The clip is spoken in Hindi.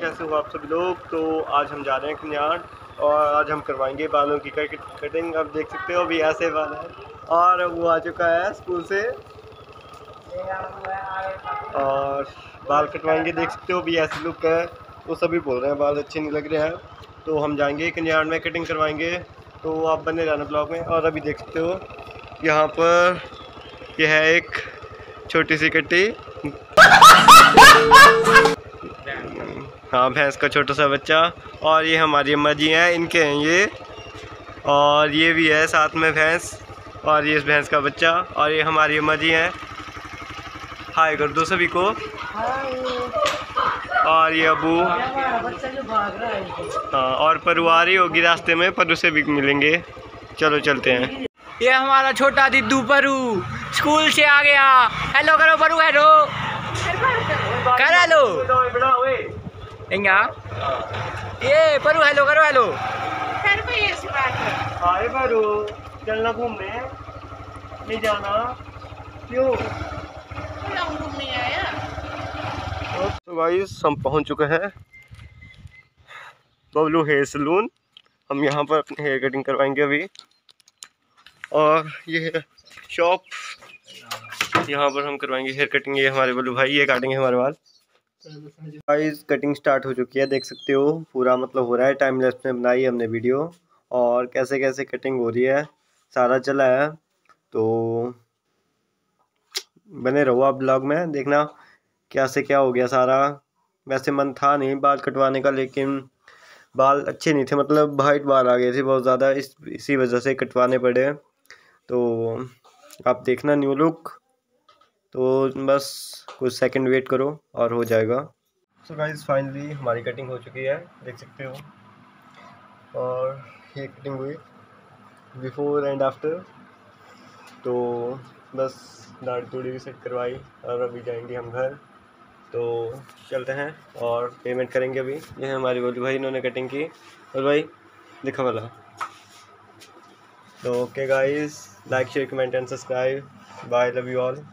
कैसे हो आप सभी लोग? तो आज हम जा रहे हैं कन्याण और आज हम करवाएँगे बालों की कट कटिंग आप देख सकते हो, अभी ऐसे बाल है। और वो आ चुका है स्कूल से। और बाल कटवाएँगे, देख सकते हो, अभी ऐसे लुक है। वो सभी बोल रहे हैं, बाल अच्छे नहीं लग रहे हैं। तो हम जाएँगे कन्याण में कटिंग करवाएँगे। तो आप बने रहना ब्लॉग में। और अभी देख सकते हो, यहाँ पर यह है एक छोटी सी कट्टी। हाँ भैंस का छोटा सा बच्चा। और ये हमारी अम्मा जी हैं, इनके हैं ये। और ये भी है साथ में भैंस। और ये इस भैंस का बच्चा। और ये हमारी अम्मा जी हैं। हाय कर दो सभी को। और ये अबू। हाँ और परु आ रही होगी रास्ते में, परु से भी मिलेंगे। चलो चलते हैं। ये हमारा छोटा दिद्दू परू। स्कूल से आ गया। हेलो करो परू हेलो कर हेलो इंगा। ये परू हेलो करो हेलो हाय परु चलना घूमने। नहीं जाना। क्यों? तो गाइस हम पहुँच चुके हैं। Bablu hair salon. हम यहाँ पर अपनी हेयर कटिंग करवाएँगे अभी। और ये शॉप यहाँ पर हम करवाएँगे हेयर कटिंग ये हमारे बल्लू भाई, ये काटेंगे हमारे बाल। गाइस कटिंग स्टार्ट हो चुकी है, देख सकते हो, पूरा मतलब हो रहा है टाइम लेस में बनाई हमने वीडियो और कैसे कैसे कटिंग हो रही है, सारा चला है। तो बने रहो आप ब्लॉग में, देखना क्या से क्या हो गया सारा। वैसे मन था नहीं बाल कटवाने का, लेकिन बाल अच्छे नहीं थे मतलब वाइट बाल आ गए थे बहुत ज़्यादा, इस, इसी वजह से कटवाने पड़े। तो आप देखना न्यू लुक तो बस कुछ सेकंड वेट करो और हो जाएगा। सो गाइस फाइनली हमारी कटिंग हो चुकी है, देख सकते हो। और ये कटिंग हुई। बिफोर एंड आफ्टर तो बस दाढ़ी थोड़ी भी सेट करवाई और अभी जाएँगे हम घर। तो चलते हैं और पेमेंट करेंगे अभी। ये है हमारी बोली भाई, इन्होंने कटिंग की। और भाई, दिखा वाला। तो okay guys like share comment and subscribe bye love you all